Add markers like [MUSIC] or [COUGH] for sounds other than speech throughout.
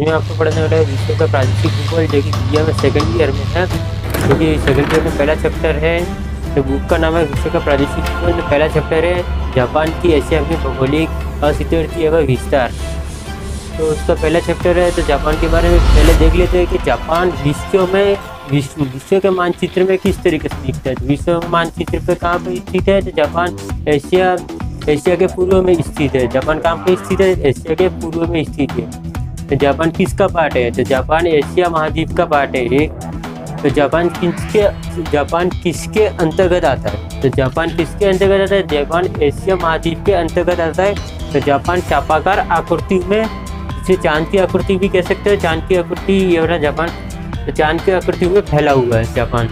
में आपको पढ़ने वाला है विश्व का प्रादेशिक भूगोल जो कि इंडिया में सेकेंड ईयर में है। जो कि सेकेंड ईयर में पहला चैप्टर है तो बुक का नाम है विश्व का प्रादेशिक भूगोल में पहला चैप्टर है जापान की एशिया में भौगोलिक अस्थिति एवं विस्तार। तो उसका पहला चैप्टर है तो जापान के बारे में पहले देख लेते हैं कि जापान विश्व में, विश्व विश्व के मानचित्र में किस तरीके से दिखता है? तो विश्व मानचित्र पर कहाँ पे स्थित है? तो जापान एशिया एशिया के पूर्व में स्थित है। जापान कहाँ पर स्थित है? एशिया के पूर्व में स्थित है। तो जापान किसका पार्ट है? तो जापान एशिया महाद्वीप का पार्ट है एक तो जापान किसके जापान किसके अंतर्गत आता है? तो जापान किसके अंतर्गत आता है? जापान एशिया महाद्वीप के अंतर्गत आता है। तो जापान चापाकार आकृति में, इसे चाँद की आकृति भी कह सकते हैं। चाँद की आकृति ये वाला जापान तो चाँद की आकृति में फैला हुआ है जापान।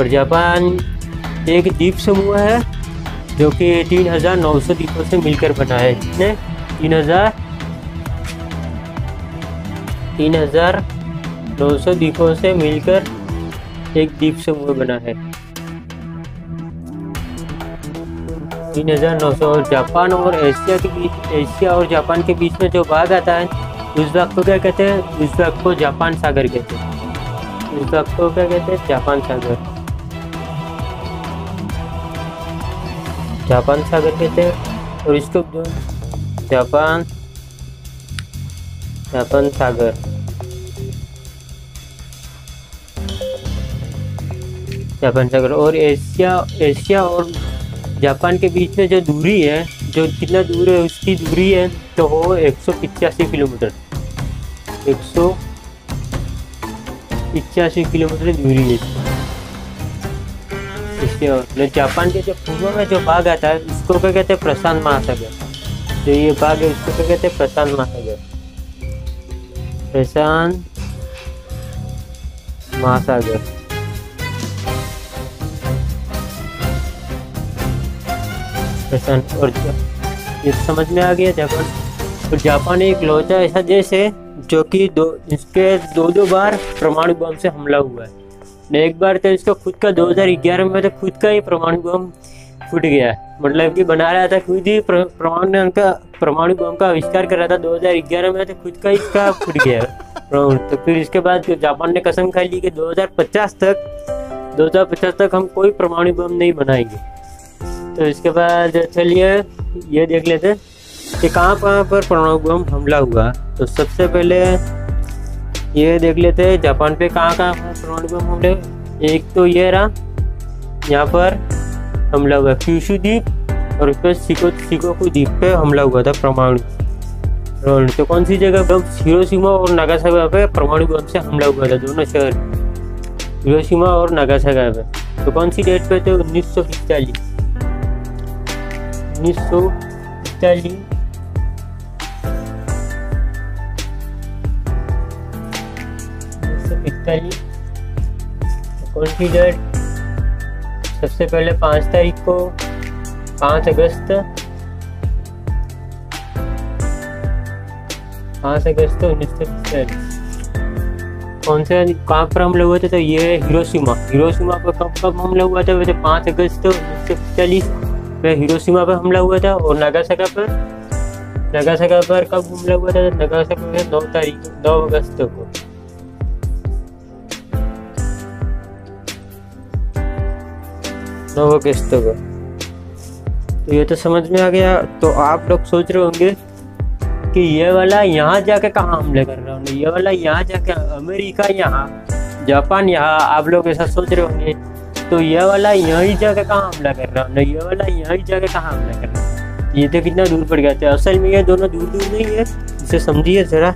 और जापान एक द्वीप समूह है, जो कि तीन हज़ार नौ सौ द्वीपों से मिलकर बना है। जिसने तीन हज़ार तीन हज़ार नौ सौ द्वीपों से मिलकर एक द्वीप समूह बना है। तीन हज़ार नौ सौ और जापान और एशिया के बीच, एशिया और जापान के बीच में जो भाग आता है, उस भाग को क्या कहते हैं? उस भाग को जापान सागर कहते हैं। उस भाग को क्या कहते हैं? जापान सागर। जापान सागर कहते हैं और इसको जापान जापान सागर जापान सागर और एशिया एशिया और जापान के बीच में जो दूरी है, जो कितना दूर है, उसकी दूरी है तो वो एक सौ पिचासी किलोमीटर। एक सौ पिचासी किलोमीटर दूरी है इसके। जापान के जो पूर्व में जो भाग आता है, उसको क्या कहते हैं? प्रशांत महासागर। जो ये भाग है, उसको क्या कहते हैं? प्रशांत महासागर। प्रशांत महासागर। प्रशांत और ये समझ में आ गया जापान। और जापान एक लौटा ऐसा देश है जो कि दो, इसके दो दो बार परमाणु बम से हमला हुआ है। एक बार तो इसका खुद का 2011 में तो खुद का ही परमाणु बम फूट गया मतलब कि बना रहा था खुद ही परमाणु का परमाणु बम का आविष्कार कर रहा था 2011 में तो खुद का इसका फूट गया तो फिर इसके बाद जापान ने कसम खा ली कि 2050 तक 2050 तक हम कोई परमाणु बम नहीं बनाएँगे। तो इसके बाद चलिए, ये देख लेते कि कहाँ कहाँ पर परमाणु बम हमला हुआ। तो सबसे पहले ये देख लेते हैं जापान पे कहाँ कहाँ परमाणु बम हमले। एक तो ये रहा, यहाँ पर हमला हुआ क्यूशु द्वीप और उस पर सिको सिकोकू द्वीप पे हमला हुआ था परमाणु। तो कौन सी जगह पर हिरोशिमा और नागासागा पे परमाणु बम से हमला हुआ था, दोनों शहर। हिरोशिमा और नागासागा पे। तो कौन सी डेट पे थे? उन्नीस सौ पिस्तालीस उन्नीस सौ पिस्तालीस तारीख कौन सी डेट? सबसे पहले पाँच तारीख को, पाँच अगस्त। पाँच अगस्त उन्नीस सौ पिस्तालीस कौन से कहाँ पर हमला हुआ था? तो ये हिरोशिमा। हिरोशिमा पर कब कब हमला हुआ था? वैसे पाँच अगस्त उन्नीस सौ पिस्तालीस में हिरोशिमा पर हमला हुआ था और नागासागा पर। नागासागा पर कब हमला हुआ था? नागासागा में नौ तारीख नौ अगस्त को। नौ अगस्त को। तो ये तो समझ में आ गया। तो आप लोग सोच रहे होंगे कि ये वाला यहाँ जाके कहाँ हमले कर रहा हूँ ये वाला यहाँ जाके अमेरिका, यहाँ जापान, यहाँ आप लोग ऐसा सोच रहे होंगे। तो ये वाला यहीं जाके कहाँ हमला कर रहा हूँ ये वाला यहीं जाके कहाँ हमला कर रहा हूँ ये तो कितना दूर पड़ गया। था असल में ये दोनों दूर दूर नहीं है। इसे समझिए जरा।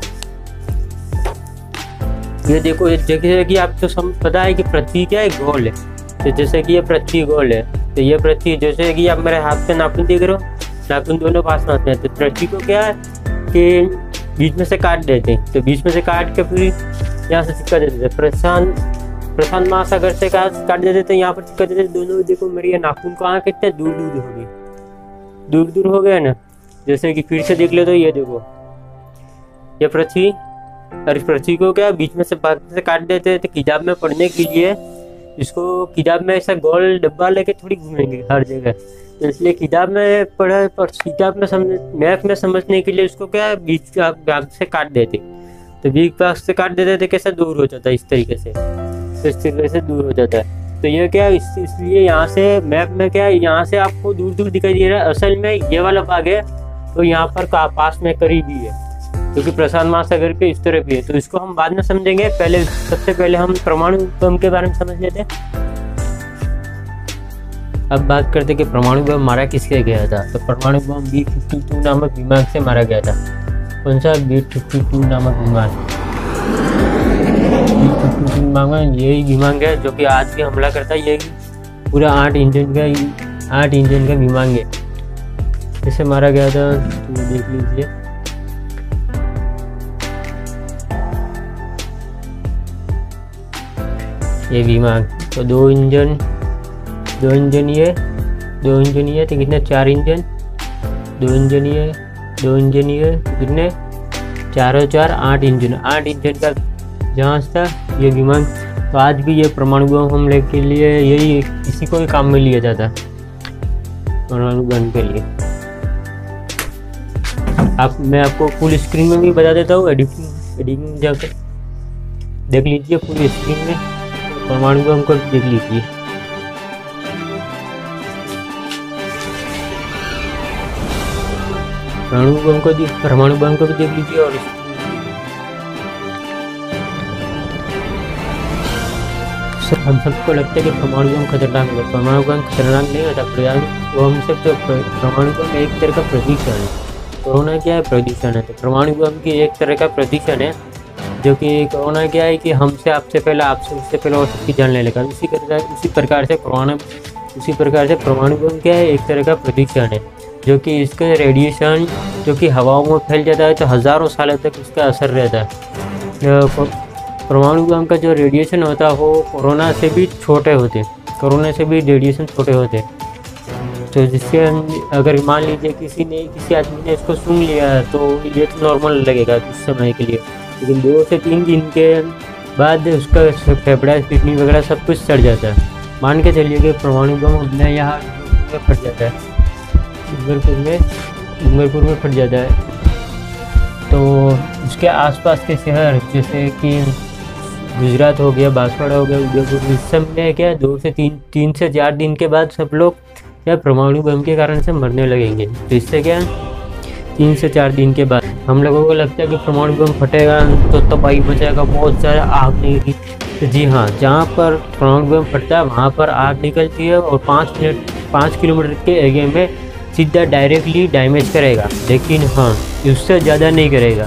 ये देखो जैसे कि आप तो पता है कि पृथ्वी क्या है? गोल है। तो जैसे कि ये पृथ्वी गोल है तो ये पृथ्वी जैसे कि आप मेरे हाथ पे नाखून देख रहे हो, नाखून दोनों पास आते हैं। तो पृथ्वी को क्या है कि बीच में से काट देते हैं। तो बीच में से काट के फिर यहाँ से चिपका देते थे प्रशांत प्रशांत महासागर से काट देते थे यहाँ पर चिपका देते दोनों देखो, मेरे ये नाखून कहाँ कितने दूर दूर हो गए दूर दूर हो गए ना? जैसे कि फिर से देख ले तो ये देखो। ये पृथ्वी, और पृथ्वी को क्या बीच में से से काट देते थे किताब में पढ़ने के लिए इसको किताब में ऐसा गोल डब्बा लेके थोड़ी घूमेंगे हर जगह। तो इसलिए किताब में पढ़ा, पर किताब में समझ, मैथ में समझने के लिए उसको क्या बीच भाग से काट देते। तो वीक पास से काट देते थे कैसा दूर हो जाता है इस तरीके से। तो इस तरीके से दूर हो जाता है। तो ये क्या इस, इसलिए यहाँ से मैप में क्या यहाँ से आपको दूर दूर दिखाई दे रहा है। असल में ये वाला भाग है तो यहाँ पर का, पास में करीब है। क्योंकि प्रशांत महासागर के इस तरह भी है। तो इसको हम बाद में समझेंगे। पहले, सबसे पहले हम परमाणु बम के बारे में समझ लेते अब बात करते कि परमाणु बम मारा किसके गया था? तो परमाणु बम बी फिफ्टी टू नामक विमान से मारा गया था। कौन सा बी फिफ्टी टू नामक विमान? बी फिफ्टी टू विमान, यही विमान है जो कि आज भी हमला करता है। ये पूरा आठ इंजन का आठ इंजन का विमान है। इसे मारा गया था तो देख लीजिए। ये विमान तो दो इंजन दो इंजन ये दो इंजन ये तो कितने चार इंजन दो इंजन ये दो इंजन ये कितने चारों चार आठ इंजन आठ इंजन का जहाज़ था ये विमान तो आज भी ये परमाणु हमले के लिए यही इसी को ही काम में लिया जाता परमाणु बम के लिए आप मैं आपको फुल स्क्रीन में भी बता देता हूँ एडिटिंग एडिटिंग जाकर देख लीजिए फुल स्क्रीन में परमाणु को देख लीजिए। परमाणु बम को परमाणु बम को भी देख लीजिए और सब हम सबको लगता है कि परमाणु बम खतरनाक है। परमाणु बम खतरनाक नहीं होता, प्रयाग वो हम सब तो परमाणु बम एक तरह का प्रदूषण है। कोरोना क्या है? प्रदूषण है। तो परमाणु बम की एक तरह का प्रदूषण है। जो कि कोरोना क्या है कि हमसे, आपसे पहले, आपसे उससे पहले और सबकी जान ले लेगा उसी प्रकार उसी प्रकार से कोरोना, उसी प्रकार से परमाणु क्या है, एक तरह का प्रदूषण है, जो कि इसका रेडिएशन जो कि हवाओं में फैल जाता है तो हज़ारों सालों तक इसका असर रहता है। परमाणु बम का जो रेडिएशन होता है, वो कोरोना से भी छोटे होते कोरोना से भी रेडिएशन छोटे होते तो जिससे अगर मान लीजिए किसी ने, किसी आदमी ने इसको सुन लिया तो ये नॉर्मल लगेगा कुछ समय के लिए। लेकिन दो से तीन दिन के बाद उसका फेफड़ा किडनी वगैरह सब कुछ सड़ जाता है। मान के चलिए कि परमाणु बम अपने यहाँ फट जाता है। डूंगरपुर में डूंगरपुर में फट जाता है। तो उसके आसपास के शहर, जैसे कि गुजरात हो गया, बांसवाड़ा हो गया, उदयपुर, इस सब में क्या दो से तीन तीन से चार दिन के बाद सब लोग क्या परमाणु बम के कारण से मरने लगेंगे। तो इससे क्या तीन से चार दिन के बाद। हम लोगों को लगता है कि परमाणु बम फटेगा तो तबाही मचाएगा, बहुत सारा आग निकली। तो जी हाँ जहाँ पर परमाणु बम फटता है वहाँ पर आग निकलती है और पाँच मिनट, पाँच किलोमीटर के एरिया में सीधा डायरेक्टली डैमेज करेगा। लेकिन हाँ उससे ज़्यादा नहीं करेगा।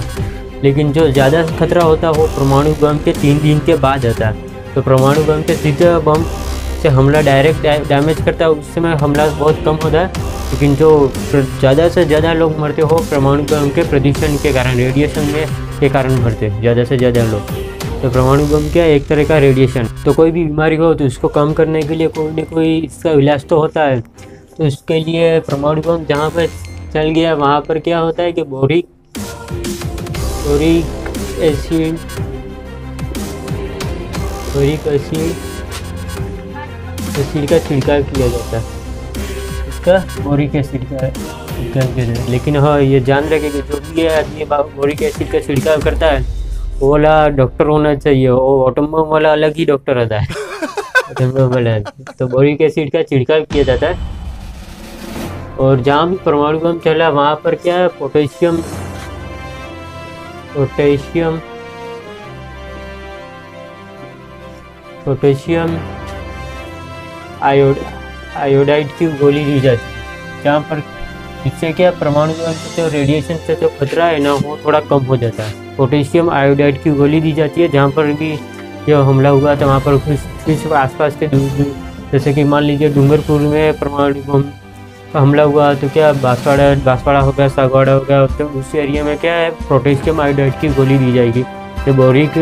लेकिन जो ज़्यादा खतरा होता है, वो परमाणु बम के तीन दिन के बाद आता है। तो परमाणु बम के सीधा बम से हमला डायरेक्ट डैमेज करता है उस समय हमला बहुत कम होता है, लेकिन जो ज़्यादा से ज़्यादा लोग मरते हो, परमाणु बम के प्रदूषण के कारण रेडिएशन में के कारण मरते ज़्यादा से ज़्यादा लोग। तो परमाणु बम क्या एक तरह का रेडिएशन तो कोई भी बीमारी हो तो उसको कम करने के लिए कोई ना कोई इसका इलाज तो होता है। तो उसके लिए परमाणु बम जहाँ पर चल गया, वहाँ पर क्या होता है कि boric boric acid boric acid acid का छिड़काव किया जाता है। इसका बोरिक एसिड का लेकिन हाँ ये जान रखे कि जो भी आदमी बोरिक एसिड का छिड़काव करता है, वो वाला डॉक्टर होना चाहिए। वो ऑटोमोबाइल वाला अलग ही डॉक्टर होता है। तो बोरिक एसिड का छिड़काव किया जाता है। और जहाँ भी परमाणु बम चला, वहाँ पर क्या है? पोटेशियम पोटेशियम पोटेशियम आयोड, आयोडाइड की गोली दी जाती है। जहाँ पर इससे क्या परमाणु जो रेडिएशन से जो खतरा है ना, वो थोड़ा कम हो जाता है। पोटेशियम आयोडाइड की गोली दी जाती है, जहाँ पर भी जो हमला हुआ था, वहाँ पर कुछ कुछ आसपास के जैसे कि मान लीजिए डूंगरपुर में परमाणु बम हमला हुआ तो क्या बांसवाड़ा बांसवाड़ा हो गया, सागवाड़ा हो गया तो उस एरिया में क्या है, पोटेशियम आयोडाइड की गोली दी जाएगी। तो बोरिक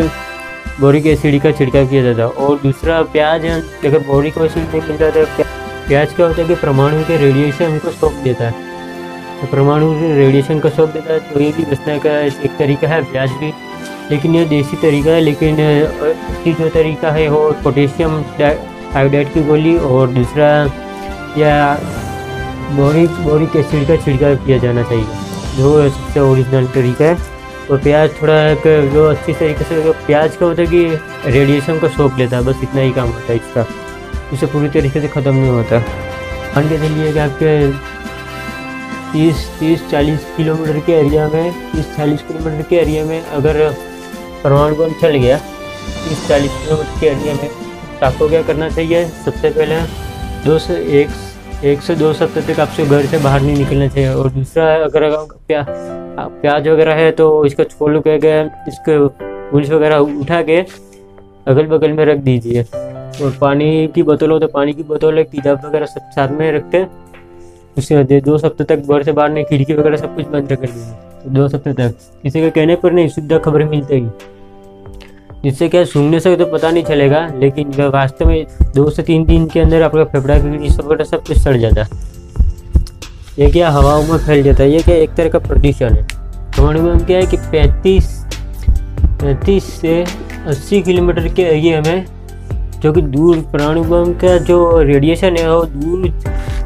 बोरिक एसिड का छिड़काव किया जाता है। और दूसरा, प्याज अगर बोरिक एसिड नहीं मिल जाता है प्याज क्या होता है कि परमाणु के रेडिएशन को सोख देता है। तो परमाणु रेडिएशन का सोख देता है तो ये भी बचने का एक तरीका है, प्याज भी। लेकिन ये देसी तरीका है, लेकिन इसकी जो तरीका है, वो पोटेशियम आयोडाइड की गोली और दूसरा, या बोरिक बोरिक एसिड का छिड़काव किया जाना चाहिए। जो सबसे ओरिजिनल तरीका है। और प्याज थोड़ा एक जो अच्छी तरीके से प्याज का होता है कि रेडिएशन को सोख लेता है बस इतना ही काम होता है इसका। इसे पूरी तरीके से ख़त्म नहीं होता। मान के चलिए कि आपके तीस तीस चालीस किलोमीटर के एरिया में तीस चालीस किलोमीटर के एरिया में अगर परमाणु बम चल गया तीस चालीस किलोमीटर के एरिया में तो आपको क्या करना चाहिए? सबसे पहले दो से एक एक से दो सप्ताह तक आपसे घर से बाहर नहीं निकलना चाहिए। और दूसरा अगर प्या, प्याज वगैरह है तो इसका छोल के इसके पुलिस वगैरह उठा के अगल बगल में रख दीजिए। और पानी की बोतल हो तो पानी की बोतल एक किताब वगैरह सब साथ में रखते। उसके बाद दो सप्ताह तक घर से बाहर नहीं, खिड़की वगैरह सब कुछ बंद कर दीजिए। तो दो सप्ताह तक। किसी के कहने पर नहीं, शुद्ध खबरें मिलती जिससे क्या सुनने से तो पता नहीं चलेगा, लेकिन वास्तव में दो से तीन दिन के अंदर आपका फेफड़ा वगैरह सब कुछ सड़ जाता। है ये क्या हवाओं में फैल जाता है? ये क्या एक तरह का प्रदूषण है? हमारे में क्या है कि पैंतीस पैंतीस से अस्सी किलोमीटर के एरिया में जो कि दूर प्राणु बम का जो रेडिएशन है, वो दूर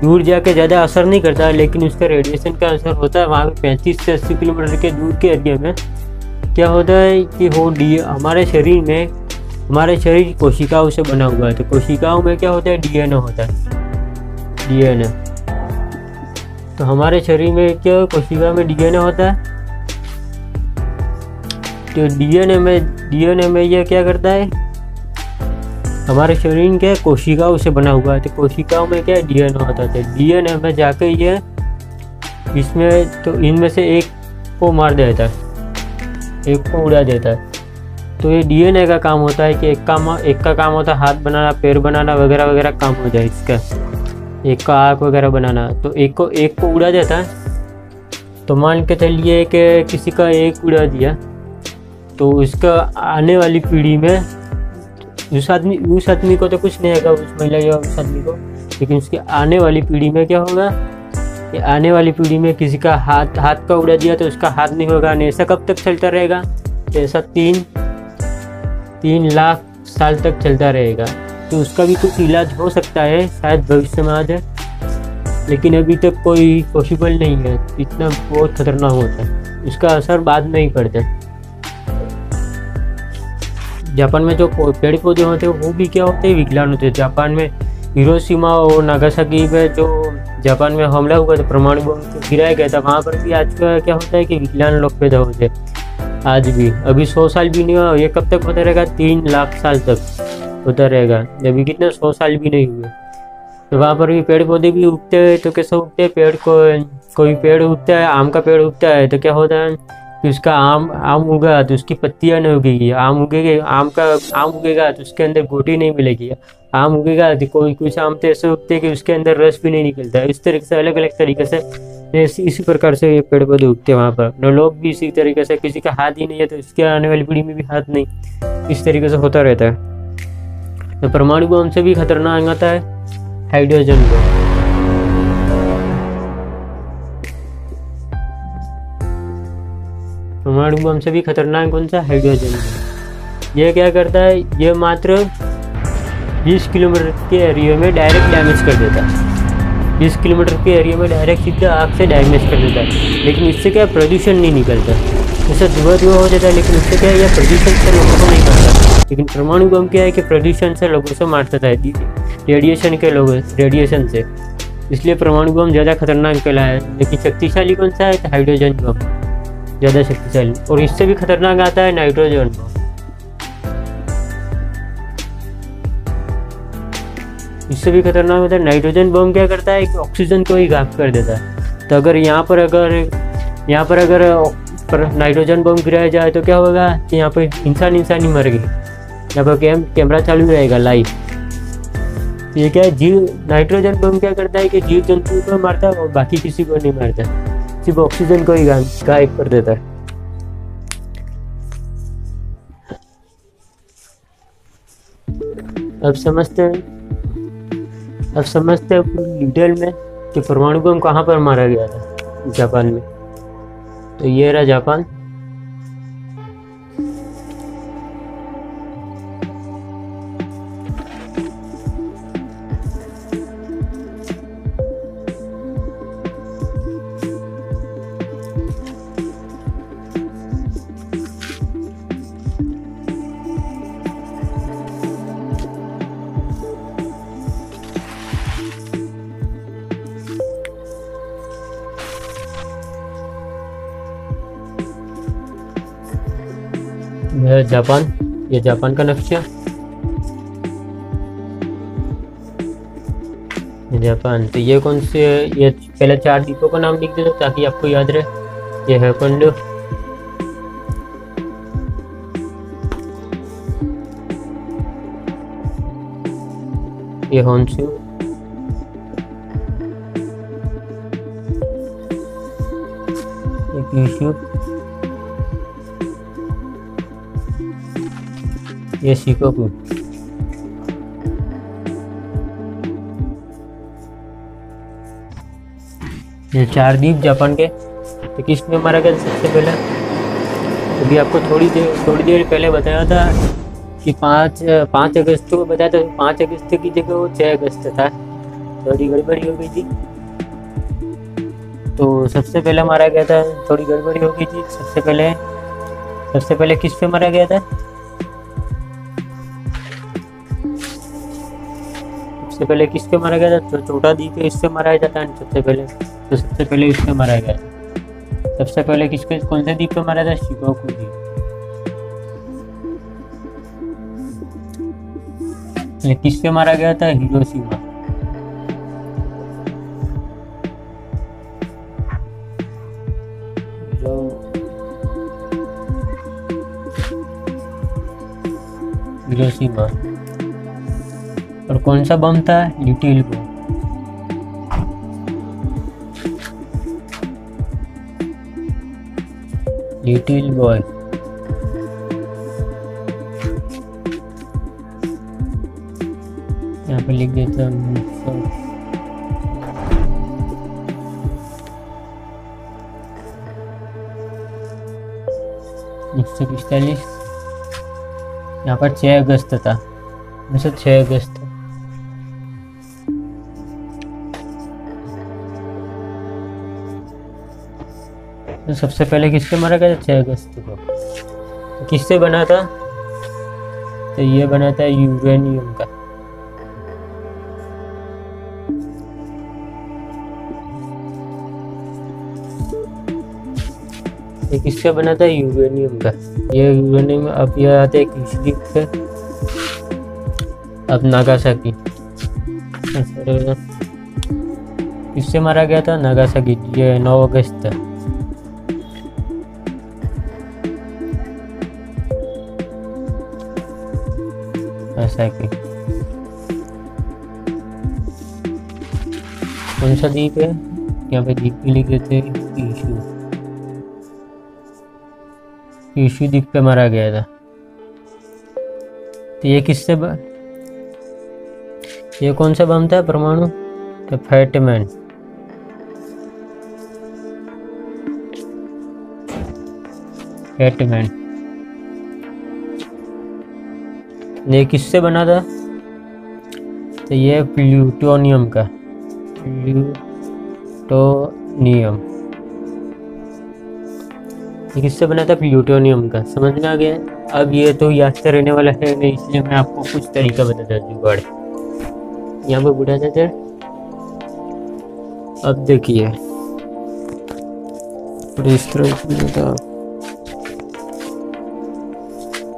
दूर जाके ज़्यादा असर नहीं करता है लेकिन उसका रेडिएशन का असर होता है वहाँ पे पैंतीस से अस्सी किलोमीटर के दूर के एरिया में। क्या होता है कि वो डी, हमारे शरीर में, हमारे शरीर कोशिकाओं से बना हुआ है। तो कोशिकाओं में क्या होता है? डीएनए होता है। डीएनए तो हमारे शरीर में क्या कोशिका में डीएनए होता है। तो डीएनए में डीएनए में यह क्या करता है? हमारे शरीर के कोशिकाओं से बना हुआ है तो कोशिकाओं में क्या डीएनए होता है? डीएनए में जाकर ये इसमें तो इनमें से एक को मार देता है। एक को उड़ा देता है। तो ये डीएनए का काम होता है कि एक काम एक का काम होता है, हाथ बनाना, पैर बनाना, वगैरह वगैरह काम हो जाए इसका। एक का आग वगैरह बनाना। तो एक को एक को उड़ा देता है। तो मान के चलिए कि किसी का एक उड़ा दिया। तो उसका आने वाली पीढ़ी में उस आदमी उस आदमी को तो कुछ नहीं आएगा, उस महिला या उस आदमी को। लेकिन उसकी आने वाली पीढ़ी में क्या होगा? कि आने वाली पीढ़ी में किसी का हाथ हाथ का उड़ा दिया तो उसका हाथ नहीं होगा। नहीं ऐसा कब तक चलता रहेगा? ऐसा तीन तीन लाख साल तक चलता रहेगा। तो उसका भी कुछ इलाज हो सकता है, शायद भविष्य में आ जाए। लेकिन अभी तक कोई पॉसिबल नहीं है, इतना बहुत खतरनाक होता है। उसका असर बाद में ही पड़ता है। जापान में जो पेड़ पौधे होते हैं, वो भी क्या होते हैं? विकलांग होते हैं। जापान में हिरोशिमा और नागासाकी में जो जापान में हमला हुआ था, परमाणु बम गिराया गया था, वहाँ पर भी आज का क्या होता है कि विकलांग लोग पैदा होते हैं आज भी। अभी सौ साल भी नहीं हुआ, ये कब तक होता रहेगा? तीन लाख साल तक। होता रहेगा। अभी कितने सौ साल भी नहीं हुए। तो वहाँ पर भी पेड़ पौधे भी उगते हैं तो कैसे उगते हैं? पेड़ को, कोई पेड़ उगता है, आम का पेड़ उगता है तो क्या होता है कि उसका आम आम उगा तो उसकी पत्तियाँ नहीं उगेगी। आम उगेगी, आम का, आम उगेगा तो उसके अंदर गोटी नहीं मिलेगी। आम उगेगा तो कोई, कुछ आम तो ऐसे उगते कि उसके अंदर रस भी नहीं निकलता। इस तरीके से अलग अलग तरीके से इसी प्रकार से ये पेड़ पौधे उगते हैं वहाँ पर। न लोग भी इसी तरीके से, किसी का हाथ ही नहीं है तो उसके आने वाली पीढ़ी में भी हाथ नहीं। इस तरीके से होता रहता है। तो परमाणु बम से भी खतरनाक आता है। Hydrogen bomb. परमाणु बम से भी खतरनाक कौन सा? Hydrogen bomb. यह क्या करता है? ये मात्र 20 किलोमीटर के एरिया में डायरेक्ट डैमेज कर देता है। 20 किलोमीटर के एरिया में डायरेक्ट सीधा आग से डैमेज कर देता है। लेकिन इससे क्या? प्रदूषण नहीं निकलता। जैसे धुआँ धुआँ हो जाता है, लेकिन उससे क्या? यह प्रदूषण से लोगों को नहीं करता लेकिन परमाणु बम क्या है कि प्रदूषण से लोगों से मारता था रेडिएशन के लोग रेडिएशन से। इसलिए परमाणु बम ज़्यादा खतरनाक कहला है, लेकिन शक्तिशाली कौन सा है? Hydrogen bomb. ज़्यादा शक्तिशाली। और इससे भी खतरनाक आता है नाइट्रोजन इससे भी खतरनाक होता है नाइट्रोजन बम क्या करता है कि ऑक्सीजन को ही गायब कर देता है। तो अगर यहाँ पर अगर, यहाँ पर अगर, पर नाइट्रोजन बम गिराया जाए तो क्या होगा कि यहाँ पर इंसान इंसान ही मर गए। पर कैम कैमरा चालू रहेगा लाइव ये क्या है, जीव नाइट्रोजन बम क्या करता है कि जीव जंतु को मारता है और बाकी किसी को नहीं मारता। सिर्फ़ ऑक्सीजन को ही गायब कर देता है। अब समझते हैं, अब समझते हैं पूरी डिटेल में कि परमाणु बम कहाँ पर मारा गया था? जापान में। तो ये रहा जापान। जापान। ये जापान का नक्शा। जापान। तो ये कौन से, ये पहले चार द्वीपों का नाम लिख दे दो ताकि आपको याद रहे। ये है पंडो। ये होन्सू ये क्यूशू ये शिकोकू ये चार द्वीप जापान के। तो किसमें मारा गया सबसे पहले, अभी आपको थोड़ी देर थोड़ी देर पहले बताया था कि पाँच पाँच अगस्त को बताया था, पाँच अगस्त की जगह वो छः अगस्त था। थोड़ी गड़बड़ी हो गई थी। तो सबसे पहले मारा गया था? थोड़ी गड़बड़ी हो गई थी। सबसे पहले सबसे पहले किस पे मारा गया था? सबसे पहले किसके मारा गया था? तो छोटा द्वीप है इससे मारा जाता है सबसे पहले? तो सबसे पहले इस मारा गया था। सबसे पहले किसके, कौन से द्वीप पे मारा था? शिकोकू द्वीप ये किस मारा गया था? हिरोशिमा। हिरोशिमा। और कौन सा बम था? Little bomb Little Boy. यहाँ पे लिख देता हूँ। एक सौ पिस्तालीस। यहाँ पर छः अगस्त था। वैसे छः अगस्त तो सबसे पहले किससे मारा गया था? छः अगस्त को। तो किससे बना था? तो ये बना था यूरेनियम का। ये किसका बना था? यूरेनियम का। ये यूरेनियम अब ये आते हैं पे अब नागासाकी। किससे मारा गया था? नागासाकी। ये नौ अगस्त था। नागासाकी कौन सा दीप है यहाँ पे दीप भी लिख देते कीशु कीशु द्वीप पे मारा गया था। तो ये किससे. ये कौन सा बम था परमाणु? तो फैटमैन। फैटमैन। ये किससे बना था? तो ये प्लूटोनियम का। प्लूटोनियम। ये किससे बना था? प्लूटोनियम का। समझ में आ गया? अब ये तो याद से रहने वाला है नहीं, इसलिए मैं आपको कुछ तरीका बताता जुगाड़। यहाँ पर बुढ़ा चाचा अब देखिए।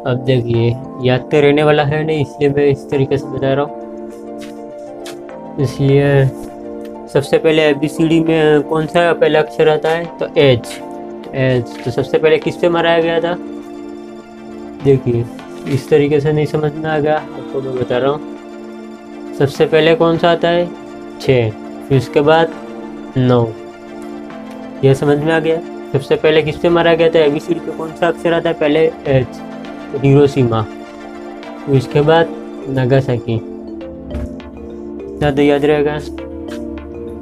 अब देखिए याद तो रहने वाला है नहीं, इसलिए मैं इस तरीके से बता रहा हूँ। इसलिए सबसे पहले एबीसीडी में कौन सा पहला अक्षर आता है? तो एच एच तो सबसे पहले किस पे मराया गया था? देखिए, इस तरीके से नहीं समझ में आ गया, आपको मैं बता रहा हूँ। सबसे पहले कौन सा आता है? छः। फिर उसके बाद नौ। यह समझ में आ गया? सबसे पहले किस पे मारा गया था? एबीसीडी पे कौन सा अक्षर आता है? पहले एच हिरोशिमा। उसके बाद नागासाकी। तो याद रहेगा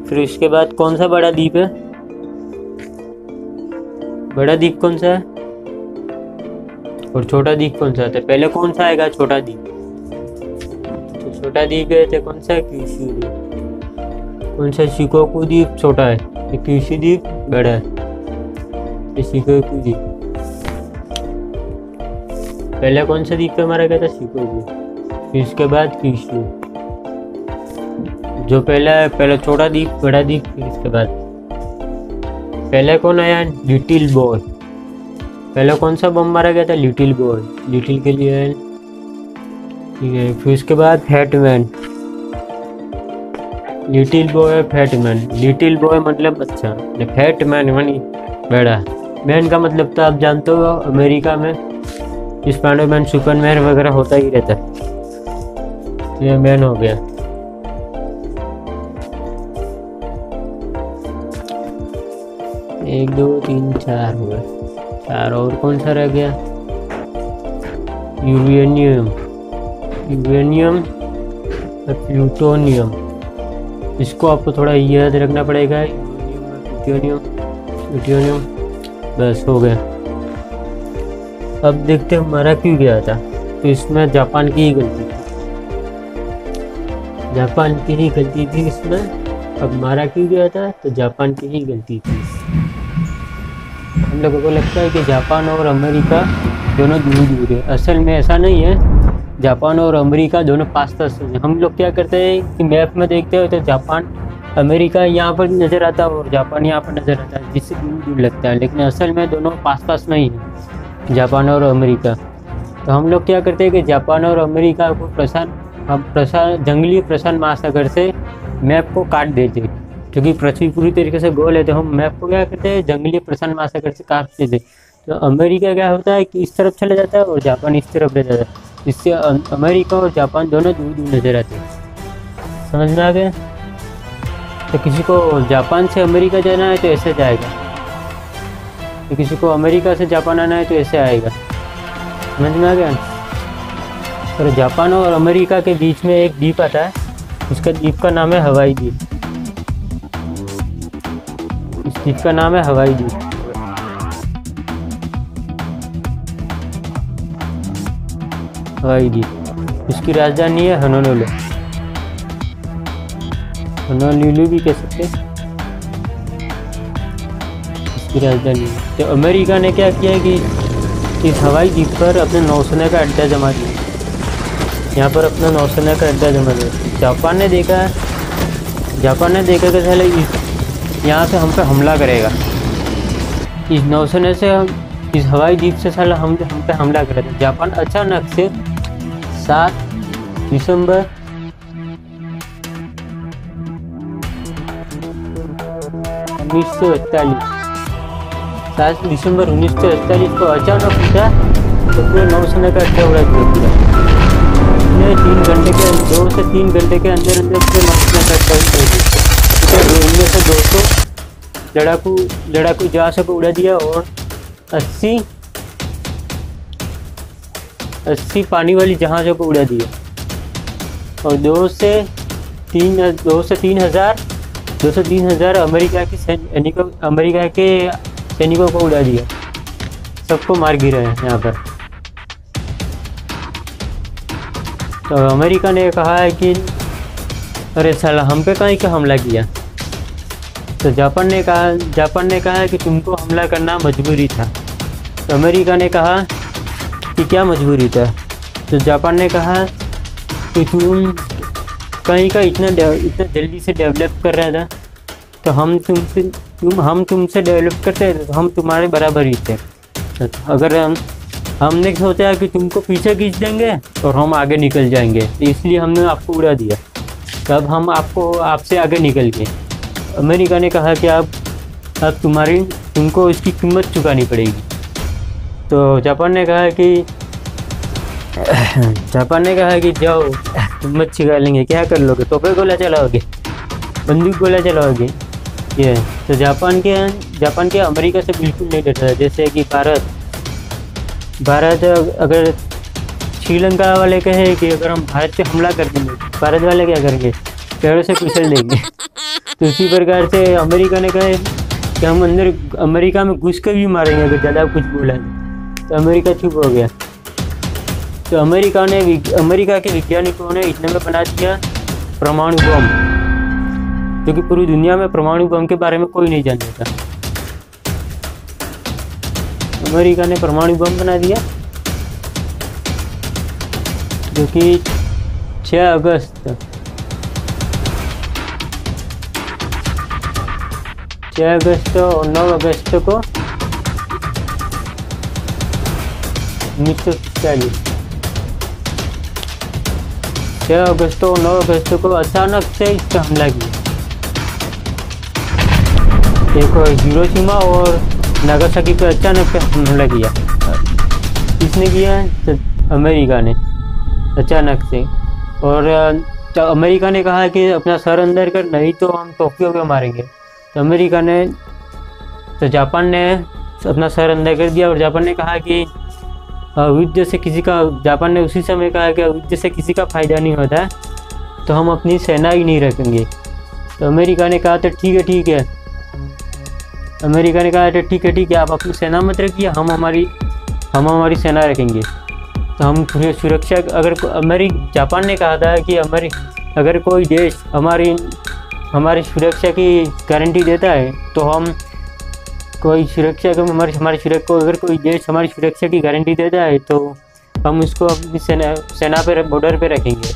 फिर उसके बाद कौन सा बड़ा द्वीप है? बड़ा द्वीप कौन सा है? और छोटा द्वीप कौन सा आता है पहले कौन सा आएगा? छोटा द्वीप। तो छोटा द्वीप है तो कौन सा? कृषि द्वीप। कौन सा? शिकोकू द्वीप, छोटा है। ये कृषि द्वीप, बड़ा है। शिकोकू द्वीप। पहले कौन सा द्वीप पे मारा गया था? शिकोकू फिर उसके बाद कृषि जो पहला पहला छोटा द्वीप बड़ा द्वीप फिर इसके बाद। पहले कौन आया? Little Boy. पहले कौन सा बम मारा गया था? Little boy. लिटिल के लिए ठीक है, फिर उसके बाद Fat Man. Little Boy, Fat Man. Little Boy मतलब अच्छा। फैट मैन मनी बड़ा। मैन का मतलब तो आप जानते हो, अमेरिका में स्पाइडरमैन सुपरमैन वगैरह होता ही रहता है। ये मैन हो गया। एक, दो, तीन, चार हुए। चार और कौन सा रह गया? यूरेनियम। Uranium plutonium. इसको आपको थोड़ा याद रखना पड़ेगा। यूरेनियम प्लूटोनियम, बस हो गया। अब देखते हैं मरा क्यों गया था। तो इसमें जापान की ही गलती थी। जापान की ही गलती थी इसमें। अब मारा क्यों गया था तो जापान की ही गलती थी। हम लोगों को लगता है कि जापान और अमेरिका दोनों दूर दूर है। असल में ऐसा नहीं है। जापान और अमेरिका दोनों पास पास हैं। हम लोग क्या करते हैं कि मैप में देखते हो तो जापान, अमेरिका यहाँ पर नज़र आता है और जापान यहाँ पर नज़र आता है, जिससे दूर दूर लगता है। लेकिन असल में दोनों पास पास में ही है। जापान और अमेरिका। तो हम लोग क्या करते हैं कि जापान और अमेरिका को प्रशांत, हम प्रशांत, जंगली प्रशांत महासागर से मैप को काट देते क्योंकि पृथ्वी पूरी तरीके से गोल है तो हम मैप को क्या करते हैं, जंगली प्रशांत महासागर से काट देते तो अमेरिका क्या होता है कि इस तरफ़ चला जाता है और जापान इस तरफ़ ले जाता है। इससे अमेरिका और जापान दोनों दूर दूर नज़र आते हैं। समझ में आ गया? तो किसी को जापान से अमेरिका जाना है तो ऐसे जाएगा। तो किसी को अमेरिका से जापान आना है तो ऐसे आएगा। समझ में आ गया तो जापान और अमेरिका के बीच में एक द्वीप आता है। उसका द्वीप का नाम है हवाई द्वीप। इस द्वीप का नाम है हवाई द्वीप। हवाई द्वीप। उसकी राजधानी है हनोनोलो। हनोलुलु भी कह सकते हैं। की राजधानी तो अमेरिका ने क्या किया कि इस हवाई द्वीप पर अपने नौसेना का अड्डा जमा दिया। यहाँ पर अपना नौसेना का अड्डा जमा दिया। जापान ने देखा जापान ने देखा कि इस, यहाँ से हम पे हमला करेगा। इस नौसेना से हम, इस हवाई द्वीप से साला हम हम पे हमला करेगा जापान अचानक से सात दिसंबर उन्नीस सौ इकतालीस सात दिसंबर उन्नीस सौ इकतालीस को अचानक उठा तो पूरे नौसेना का अच्छा उड़ा दिया। पूरा तीन घंटे के दो से तीन घंटे के अंदर अंदर पूरे नौसेना का अच्छा उड़ा दिया। इनमें से दो सौ लड़ाकू लड़ाकू जहाज़ों को उड़ा दिया और अस्सी अस्सी पानी वाली जहाज़ों को उड़ा दिया। और दो से तीन, दो से तीन हज़ार, दो से तीन हज़ार अमेरिका की अमेरिका के सैनिकों को उड़ा दिया? सबको मार गिरा है यहाँ पर। तो अमेरिका ने कहा है कि, अरे साला, हम पे कहीं का हमला किया? तो जापान ने कहा, जापान ने कहा कि तुमको हमला करना मजबूरी था। तो अमेरिका ने कहा कि क्या मजबूरी था? तो जापान ने कहा कि तुम कहीं का इतना इतना जल्दी से डेवलप कर रहा था तो हम तुमसे तुम, हम तुमसे डेवलप करते तो हम तुम्हारे बराबर ही थे। अगर हम, हमने सोचा कि तुमको पीछे खींच देंगे और हम आगे निकल जाएँगे। तो इसलिए हमने आपको उड़ा दिया। तब हम आपको, आपसे आगे निकल गए। अमेरिका ने कहा कि आप अब तुम्हारी, तुमको इसकी कीमत चुकानी पड़ेगी। तो जापान ने कहा कि, जापान ने कहा कि जाओ, कीमत चुका लेंगे। क्या कर लोगे? तोपे गोला चलाओगे? बंदूक गोला चलाओगे? ये तो जापान के जापान के अमेरिका से बिल्कुल नहीं डरता है। जैसे कि भारत भारत अगर श्रीलंका वाले कहे कि अगर हम भारत पे हमला कर देंगे भारत वाले क्या करेंगे? पेड़ों से कुचल देंगे। [LAUGHS] तो उसी प्रकार से अमेरिका ने कहे कि हम अंदर अमेरिका में घुस कर भी मारेंगे अगर ज़्यादा कुछ बोला तो अमेरिका चुप हो गया। तो अमेरिका ने अमेरिका के वैज्ञानिकों ने इतने में बना दिया परमाणु बम क्योंकि पूरी दुनिया में परमाणु बम के बारे में कोई नहीं जानता था अमेरिका ने परमाणु बम बना दिया, जो कि 6 अगस्त 6 अगस्त और 9 अगस्त को उन्नीस सौ चालीस छः अगस्त और नौ अगस्त को अचानक से इस पर हमला किया। एक हिरोशिमा और नागासाकी पे अचानक हमला किया। किसने किया? तो अमेरिका ने, अचानक से। और तो अमेरिका ने कहा कि अपना सर अंदर कर, नहीं तो हम टोक्यो पे मारेंगे? तो अमेरिका ने तो जापान ने अपना सर अंदर कर दिया और जापान ने कहा कि युद्ध से किसी का, जापान ने उसी समय कहा कि युद्ध से किसी का फ़ायदा नहीं होता तो हम अपनी सेना ही नहीं रखेंगे। तो अमेरिका ने कहा तो ठीक है ठीक है। अमेरिका ने कहा तो ठीक है ठीक है, आप अपनी सेना मत रखिए, हम हमारी हम हमारी सेना रखेंगे। तो हम सुरक्षा, अगर अमेरिक जापान ने कहा था कि हमारी अगर कोई देश हमारी हमारी सुरक्षा की गारंटी देता है तो हम कोई सुरक्षा को, हमारी हमारी सुरक्षा को, अगर कोई देश हमारी सुरक्षा की गारंटी देता है तो हम उसको अपनी सेना सेना पे, बॉर्डर पर रखेंगे।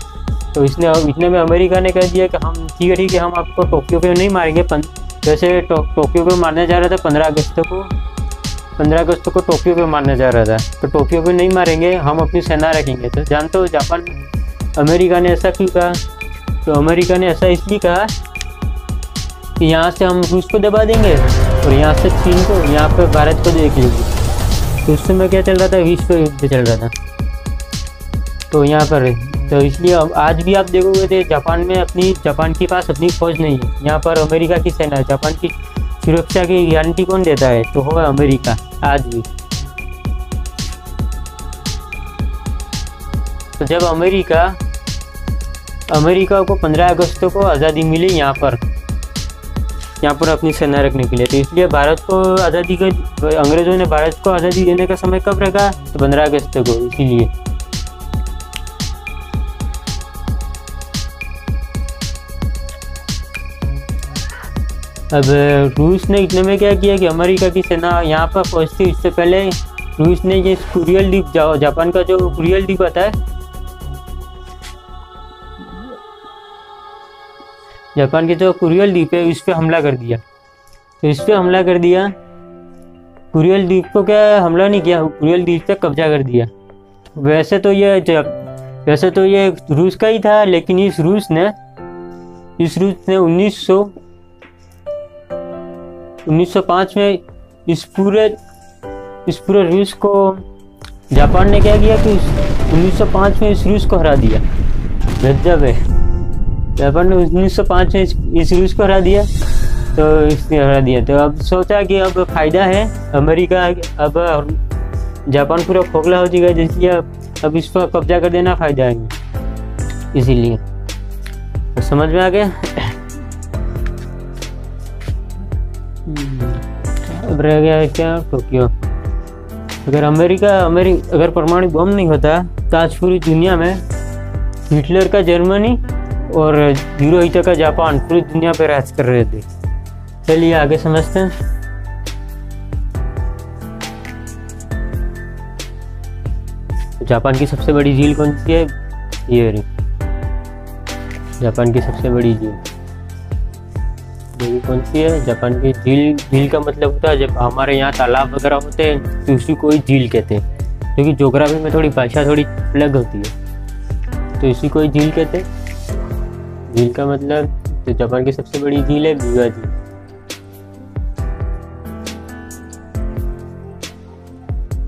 तो इसने इतने में अमेरिका ने कह दिया कि हम, ठीक है ठीक है, हम आपको टोक्यो पे नहीं मारेंगे वैसे टोक्यो पे मारने जा रहा था पंद्रह अगस्त को। पंद्रह अगस्त को टोक्यो पे मारने जा रहा था। तो टोक्यो पे नहीं मारेंगे, हम अपनी सेना रखेंगे। तो जानते हो जापान, अमेरिका ने ऐसा क्यों कहा? तो अमेरिका ने ऐसा इसलिए कहा कि यहाँ से हम रूस को दबा देंगे और यहाँ से चीन को, यहाँ पर भारत को देख लेंगे। तो उस समय क्या चल रहा था? विश्व युद्ध चल रहा था। तो यहाँ पर तो इसलिए आज भी आप देखोगे तो जापान में अपनी, जापान के पास अपनी फौज नहीं है। यहाँ पर अमेरिका की सेना है जापान की सुरक्षा की गारंटी कौन देता है? तो होगा अमेरिका, आज भी। तो जब अमेरिका अमेरिका को 15 अगस्त को आज़ादी मिली यहाँ पर यहाँ पर अपनी सेना रखने के लिए तो इसलिए भारत को आज़ादी का, अंग्रेज़ों ने भारत को आज़ादी देने का समय कब रखा? तो पंद्रह अगस्त को, इसीलिए। अब रूस ने इतने में क्या किया कि अमेरिका की सेना यहाँ पर पहुँचती इससे पहले रूस ने ये कुरियल द्वीप, जाओ, जापान का जो कुरियल द्वीप आता है, जापान के जो कुरियल द्वीप है, उस पर हमला कर दिया। तो इस पर हमला कर दिया। कुरियल द्वीप को क्या हमला नहीं किया, कुरियल द्वीप पे कब्जा कर दिया। वैसे तो ये वैसे तो ये रूस का ही था, लेकिन इस रूस ने, इस रूस ने 1900 1905 में इस पूरे इस पूरे रूस को, जापान ने क्या किया कि 1905 में इस रूस को हरा दिया। गजब है जापान ने 1905 में इस रूस को हरा दिया तो इसने हरा दिया। तो अब सोचा कि अब फ़ायदा है, अमेरिका अब जापान पूरा खोखला हो जाएगा जिसलिए अब इस पर कब्जा कर देना फ़ायदा है। इसीलिए। तो समझ में आ गया? अब रह गया है क्या? टोक्यो अगर अमेरिका अमेरिका अगर परमाणु बम नहीं होता तो आज पूरी दुनिया में हिटलर का जर्मनी और हीरो का जापान पूरी दुनिया पे राज कर रहे थे। चलिए आगे समझते हैं। जापान की सबसे बड़ी झील कौन सी है? ये जापान की सबसे बड़ी झील। ये कौन सी है जापान की झील झील का मतलब होता है, जब हमारे यहाँ तालाब वगैरह होते हैं तो उसी को ही झील कहते हैं। क्योंकि जोग्राफी में थोड़ी भाषा थोड़ी अलग होती है। तो इसी को ही झील कहते हैं। झील का मतलब तो जापान की सबसे बड़ी झील है बीवा झील।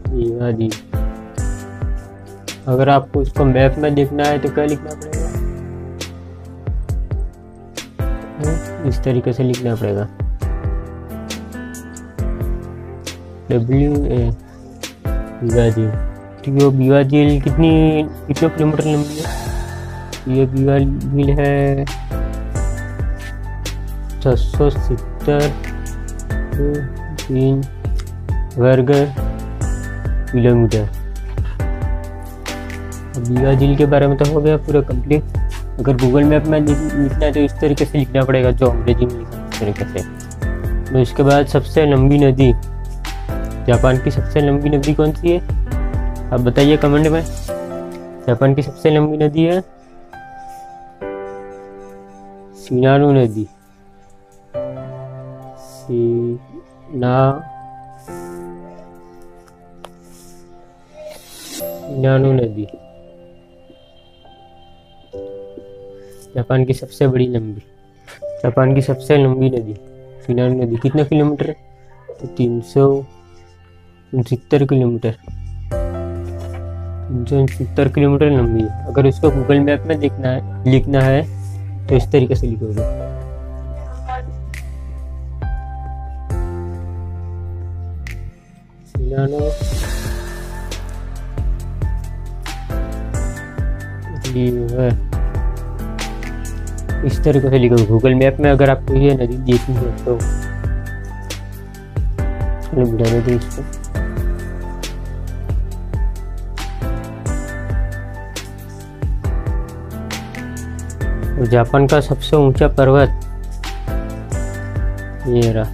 बीवा झील। अगर आपको उसको मैप में देखना है तो क्या लिखना पड़ेगा? इस तरीके से लिखना पड़ेगा। डब्ल्यू ए बीवा झील ठीक है बीवा झील कितनी, कितने किलोमीटर लंबी है? ये बीवा झील है छः सौ सत्तर तीन वर्ग किलोमीटर। बीवा झील के बारे में तो हो गया पूरा कंप्लीट अगर गूगल मैप में लिखना है तो इस तरीके से लिखना पड़ेगा, जो अंग्रेज़ी में लिखा इस तरीके से। तो इसके बाद सबसे लंबी नदी, जापान की सबसे लंबी नदी कौन सी है? आप बताइए कमेंट में। जापान की सबसे लंबी नदी है सीनारू नदी। सीना नानो नदी। जापान की सबसे बड़ी लंबी, जापान की सबसे लंबी नदी फिनानो नदी। कितना किलोमीटर? तो तीन सौ उनसत्तर किलोमीटर। तीन सौ उनसत्तर किलोमीटर लंबी है। अगर उसको गूगल मैप में देखना है, लिखना है तो इस तरीके से लिखोगे। फिनानो है। इस तरीके से लिखो। गूगल मैप में अगर आपको ये नदी देखनी है तो इसको। जापान का सबसे ऊँचा पर्वत ये रहा।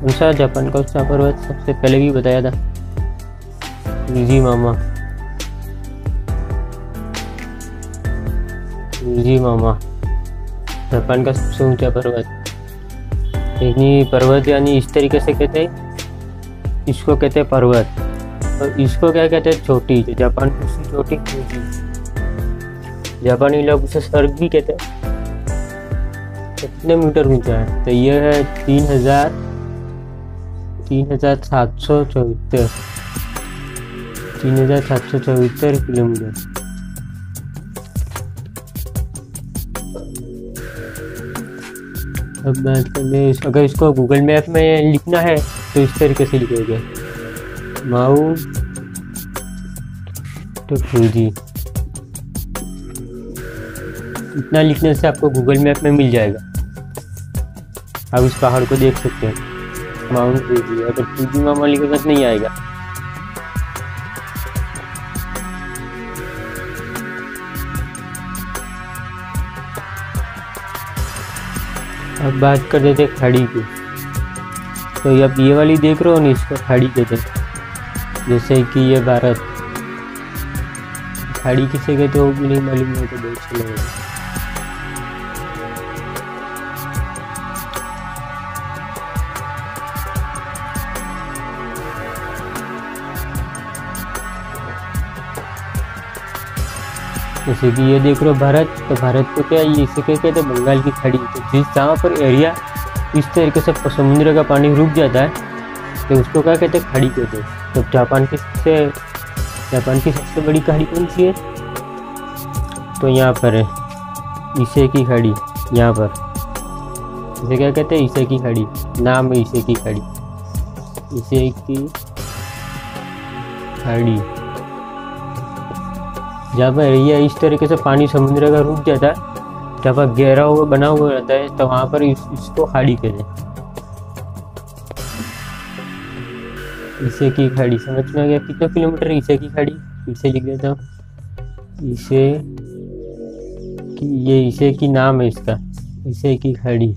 कौन सा जापान का ऊँचा पर्वत? सबसे पहले भी बताया था। जी मामा। जी मामा। जापान का सबसे ऊँचा पर्वत? यानी पर्वत यानी इस तरीके से कहते हैं, इसको कहते हैं पर्वत। और इसको क्या कहते हैं? छोटी जापान की उसकी चोटी जापानी लोग उसे स्वर्ग भी कहते हैं। कितने मीटर ऊँचा है? तो यह है तीन हज़ार तीन हज़ार सात सौ चौहत्तर। तीन हज़ार सात सौ चौहत्तर किलोमीटर। अब अगर इसको गूगल मैप में लिखना है तो इस तरीके से लिखोगे। माऊ तो फूजी इतना लिखने से आपको गूगल मैप में मिल जाएगा। आप इस पहाड़ को देख सकते हैं। माउंट फूजी अगर फूजी मामा लिखेगा तो नहीं आएगा। अब बात कर देते खाड़ी की। तो अब ये वाली देख रहे हो ना इसको खाड़ी कहते हैं। जैसे कि ये भारत। खाड़ी किसे कहते हो? भी नहीं मालूम मेरे तो बहुत अच्छा जैसे कि ये देख रहे हो भारत तो भारत को क्या ये इसे कहते हैं, बंगाल की खाड़ी तो जिस जहाँ पर एरिया इस तरीके से समुद्र का पानी रुक जाता है तो उसको क्या कहते हैं, खाड़ी कहते हैं। तो जापान की सबसे, जापान की सबसे बड़ी खाड़ी कौन सी है? तो यहाँ पर है ईसे की खाड़ी, यहाँ पर। इसे क्या कहते हैं ईसे की खाड़ी, नाम है ईसे की खाड़ी। ईसे की खाड़ी। जहाँ पर एरिया इस तरीके से पानी समुद्र का रुक जाता है जहाँ पर गहरा हुआ बना हुआ रहता है तो वहाँ पर इस, इसको खाड़ी कहते हैं। ईसे की खाड़ी समझ में आ गया? कितने किलोमीटर ईसे की खाड़ी? फिर से लिख देता हूँ। ईसे की ये ईसे की नाम है इसका। ईसे की खाड़ी।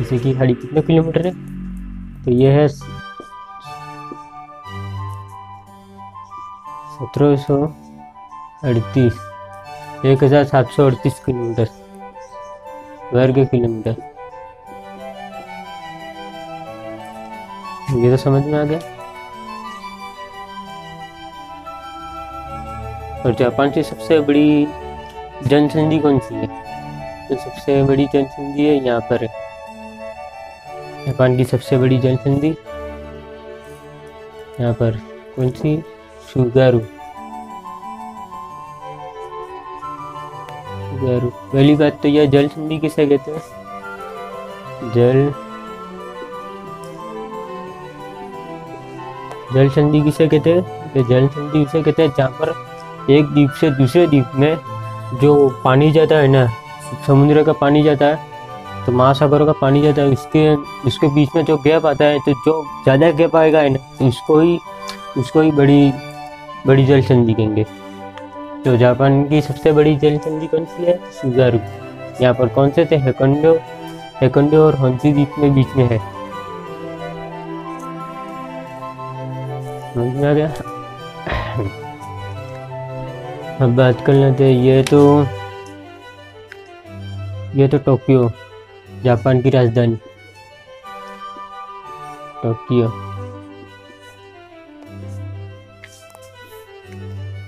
ईसे की खाड़ी कितना किलोमीटर है? तो ये है सौ अड़तीस, एक हज़ार सात सौ अड़तीस किलोमीटर, वर्ग किलोमीटर। ये तो समझ में आ गया। और जापान की सबसे बड़ी जनसंधि कौन सी है? तो सबसे बड़ी जनसंधि है यहाँ पर। जापान की सबसे बड़ी जनसंधि यहाँ पर कौन सी? सुगारू सुगारू पहली बात तो यह जल संधि किसे कहते हैं? जल जल संधि किसे कहते हैं? तो जल संधि उसे कहते हैं जहाँ पर एक द्वीप से दूसरे द्वीप में जो पानी जाता है ना, समुद्र का पानी जाता है तो महासागर का पानी जाता है उसके उसके बीच में जो गैप आता है तो जो ज़्यादा गैप आएगा ना तो उसको ही उसको ही बड़ी बड़ी जल संधि कहेंगे। तो जापान की सबसे बड़ी जल संधि कौन सी है? सुगारू। यहाँ पर कौन से थे? हेकंडो। हेकंडो और हँसी द्वीप में बीच में है। गया? अब बात कर लेते ये तो ये तो टोक्यो, जापान की राजधानी। टोक्यो।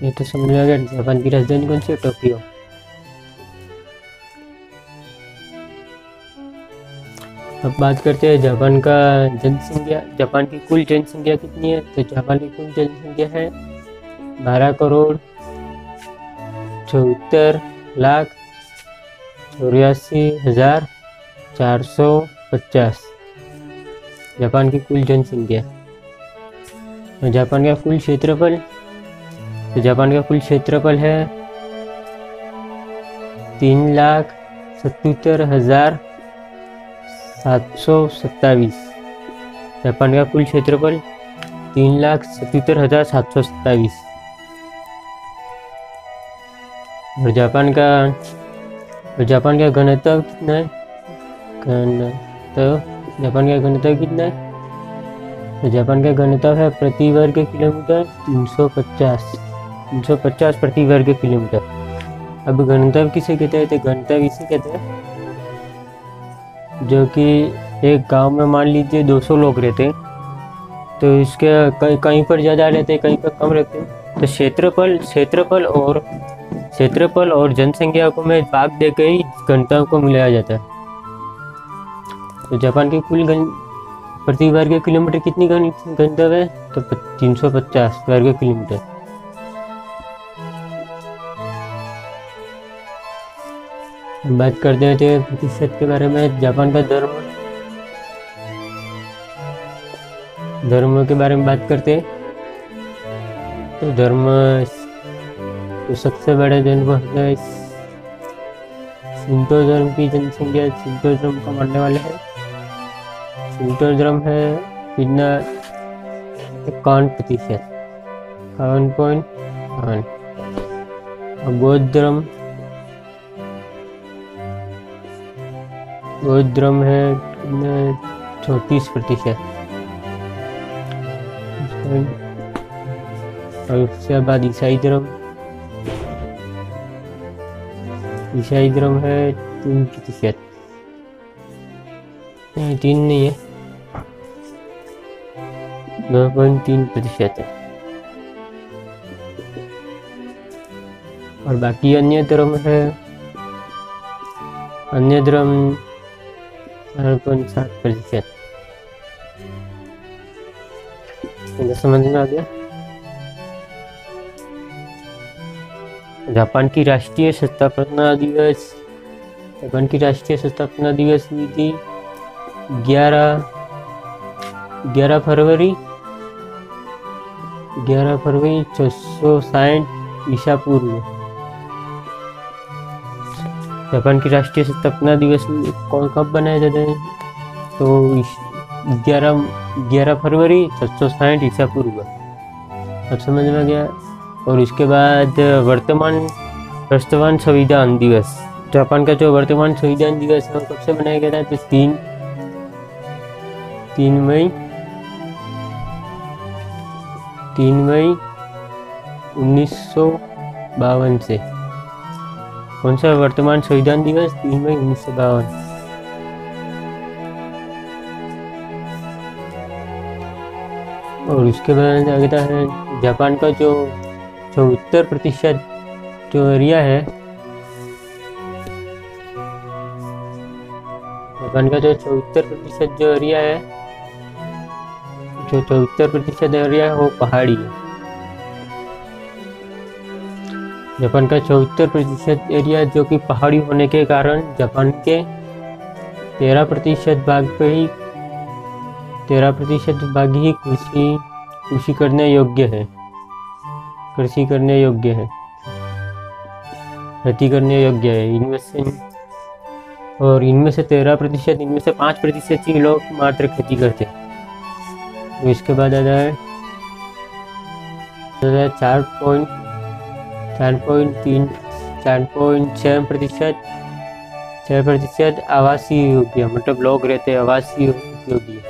ये तो समझ में आ गया जापान की राजधानी कौन सी है टोक्यो अब बात करते हैं जापान का जनसंख्या जापान की कुल जनसंख्या कितनी है तो जापान की कुल जनसंख्या है बारह करोड़, चौहत्तर लाख, चौरासी हज़ार चार सौ पचास। जापान की कुल जनसंख्या जापान का कुल क्षेत्रफल तो जापान का कुल क्षेत्रफल है तीन लाख सतहत्तर हज़ार सात सौ सत्ताईस जापान का कुल क्षेत्रफल तीन लाख सतहत्तर हज़ार सात सौ सत्ताईस और जापान का और जापान का घनत्व कितना है? घनत्व जापान का घनत्व कितना है? तो जापान का घनत्व है प्रति वर्ग किलोमीटर 350 350 प्रति वर्ग किलोमीटर। अब घनत्व किसे कहते हैं? तो घनत्व इसे कहते हैं? जो कि एक गाँव में मान लीजिए 200 लोग रहते हैं तो इसके कहीं कहीं पर ज़्यादा रहते हैं, कहीं पर कम रहते हैं। तो क्षेत्रफल क्षेत्रफल और क्षेत्रफल और जनसंख्या को में भाग दे के ही घनत्व को मिलाया जाता है। तो जापान की कुल घन प्रति वर्ग किलोमीटर कितनी घनत्व है? तो 350 वर्ग किलोमीटर। बात करते हैं प्रतिशत के बारे में जापान का धर्म। धर्म के बारे में बात करते हैं। तो धर्म तो सबसे बड़े धर्म है सिंटो धर्म की जनसंख्या सिंटो धर्म का मानने वाले हैं। सिंटो धर्म है कितना? इक्यावन प्रतिशत। इक्यावन पॉइंट वन बौद्ध धर्म वो द्रम है चौंतीस प्रतिशत। उसके बाद ईसाई धर्म ईसाई धर्म है तीन प्रतिशत। नहीं, तीन नहीं है। दो तीन प्रतिशत है। और बाकी अन्य धर्म है, अन्य धर्म चार पॉइंट सात प्रतिशत समझ में आ गया जापान की राष्ट्रीय स्थापना दिवस जापान की राष्ट्रीय स्थापना दिवस हुई थी ग्यारह ग्यारह फरवरी ग्यारह फरवरी छः सौ साठ ईसा पूर्व जापान की राष्ट्रीय स्थापना दिवस कौन कब बनाया जाता है? तो ग्यारह ग्यारह फरवरी छः सौ साठ ईसा पूर्व। अब समझ में गया। और इसके बाद वर्तमान वर्तमान संविधान दिवस। जापान का जो वर्तमान संविधान दिवस है कब से मनाया गया था? तो तीन तीन मई तीन मई उन्नीस सौ बावन से। कौन सा वर्तमान संविधान दिवस तीन मई उन्नीस सौ बावन। और उसके बाद आगे है, जापान का जो चौहत्तर प्रतिशत जो एरिया है, जापान का जो चौहत्तर प्रतिशत जो एरिया है, जो चौहत्तर प्रतिशत एरिया है, वो पहाड़ी है। जापान का चौहत्तर प्रतिशत एरिया जो कि पहाड़ी होने के कारण जापान के तेरह प्रतिशत भाग पे ही, तेरह प्रतिशत भाग ही कृषि कृषि करने योग्य है। कृषि करने योग्य है। खेती करने योग्य है। इनमें से, और इनमें से तेरह प्रतिशत, इनमें से पाँच प्रतिशत ही लोग मात्र खेती करते हैं। तो इसके बाद आता है चार पॉइंट चार पॉइंट तीन चार पॉइंट छः प्रतिशत छः प्रतिशत आवासीय योग्य मतलब लोग रहते आवासीय योग्य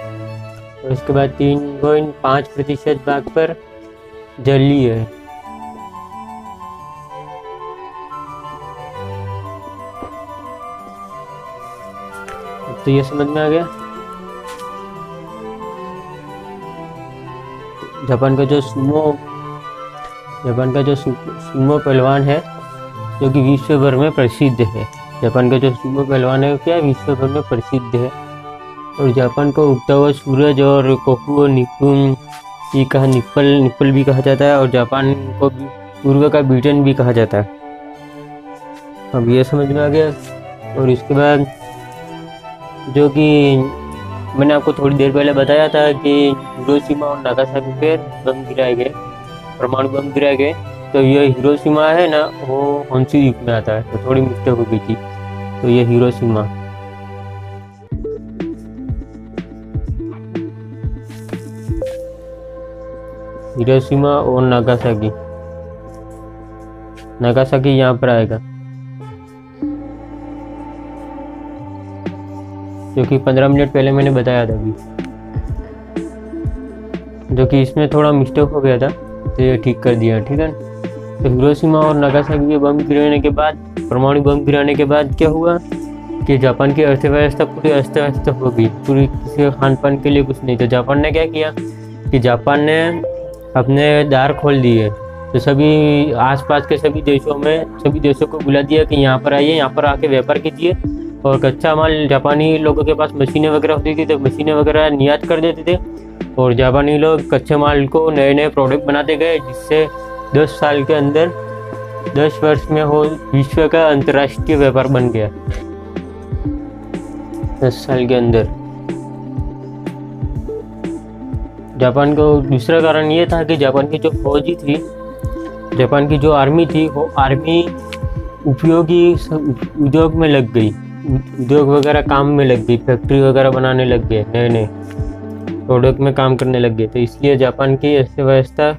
और उसके बाद तीन पॉइंट पाँच प्रतिशत भाग पर जलीय है। तो ये समझ में आ गया? जापान का जो सुमो जापान का जो सुमो पहलवान है, जो कि विश्व भर में प्रसिद्ध है। जापान का जो सुमो पहलवान है क्या विश्व भर में प्रसिद्ध है? और जापान को उगता हुआ सूरज और कोकू निपुण ये कहा निप्पल निप्पल भी कहा जाता है, और जापान को पूर्व का ब्रिटेन भी कहा जाता है। अब ये समझ में आ गया। और इसके बाद, जो कि मैंने आपको थोड़ी देर पहले बताया था कि हिरोशिमा और नागासाकी पे बम गिराए गए। परमाणु बम गिराए गए। तो ये हिरोशिमा है ना, वो हँसी युग में आता है तो थोड़ी मिस्टेक हो गई थी। तो ये हिरोशिमा। हिरोशिमा और नागासाकी। नागासाकी यहाँ पर आएगा। जो कि पंद्रह मिनट पहले मैंने बताया था अभी। जो कि इसमें थोड़ा मिस्टेक हो गया था। तो ये ठीक कर दिया, ठीक है? तो हिरोशिमा और नागासाकी के बम गिराने के बाद, परमाणु बम गिराने के बाद क्या हुआ? कि जापान की अर्थव्यवस्था पूरी अस्त व्यस्त हो गई। पूरी किसी खान पान के लिए कुछ नहीं। तो जापान ने क्या किया? कि जापान ने अपने दार खोल दिए। तो सभी आसपास के सभी देशों में, सभी देशों को बुला दिया कि यहाँ पर आइए, यहाँ पर आके व्यापार कीजिए। और कच्चा माल, जापानी लोगों के पास मशीनें वगैरह होती थी तो मशीनें वगैरह निर्यात कर देते थे। और जापानी लोग कच्चे माल को नए नए प्रोडक्ट बनाते गए, जिससे 10 साल के अंदर 10 वर्ष में हो विश्व का अंतर्राष्ट्रीय व्यापार बन गया। 10 साल के अंदर। जापान को दूसरा कारण ये था कि जापान की जो फौजी थी, जापान की जो आर्मी थी, वो आर्मी उपयोगी उद्योग में लग गई। उद्योग वगैरह काम में लग गई फैक्ट्री वगैरह बनाने लग गए नए नए प्रोडक्ट में काम करने लग गए तो इसलिए जापान की अर्थव्यवस्था